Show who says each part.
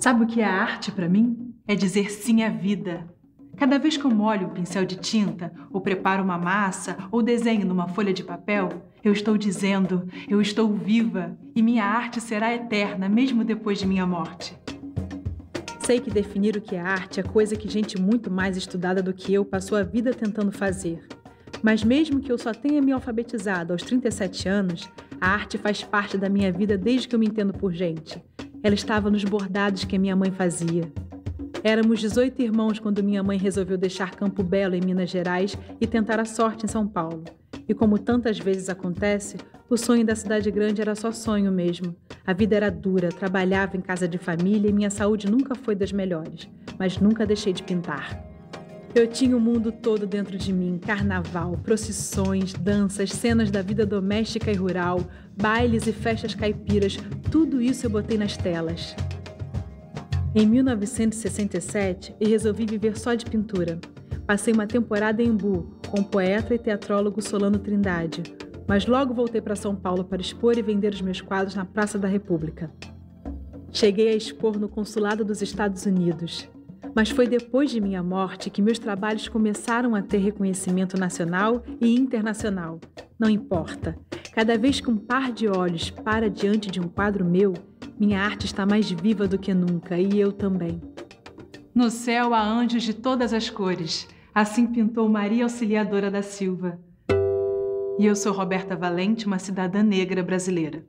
Speaker 1: Sabe o que é arte para mim? É dizer sim à vida. Cada vez que eu molho um pincel de tinta, ou preparo uma massa, ou desenho numa folha de papel, eu estou dizendo, eu estou viva e minha arte será eterna mesmo depois de minha morte.
Speaker 2: Sei que definir o que é arte é coisa que gente muito mais estudada do que eu passou a vida tentando fazer. Mas mesmo que eu só tenha me alfabetizado aos 37 anos, a arte faz parte da minha vida desde que eu me entendo por gente. Ela estava nos bordados que minha mãe fazia. Éramos 18 irmãos quando minha mãe resolveu deixar Campo Belo, em Minas Gerais, e tentar a sorte em São Paulo. E como tantas vezes acontece, o sonho da cidade grande era só sonho mesmo. A vida era dura, trabalhava em casa de família e minha saúde nunca foi das melhores, mas nunca deixei de pintar. Eu tinha o mundo todo dentro de mim: carnaval, procissões, danças, cenas da vida doméstica e rural, bailes e festas caipiras, tudo isso eu botei nas telas. Em 1967, eu resolvi viver só de pintura. Passei uma temporada em Embu, com o poeta e teatrólogo Solano Trindade, mas logo voltei para São Paulo para expor e vender os meus quadros na Praça da República. Cheguei a expor no Consulado dos Estados Unidos. Mas foi depois de minha morte que meus trabalhos começaram a ter reconhecimento nacional e internacional. Não importa. Cada vez que um par de olhos para diante de um quadro meu, minha arte está mais viva do que nunca e eu também.
Speaker 1: No céu há anjos de todas as cores. Assim pintou Maria Auxiliadora da Silva. E eu sou Roberta Valente, uma cidadã negra brasileira.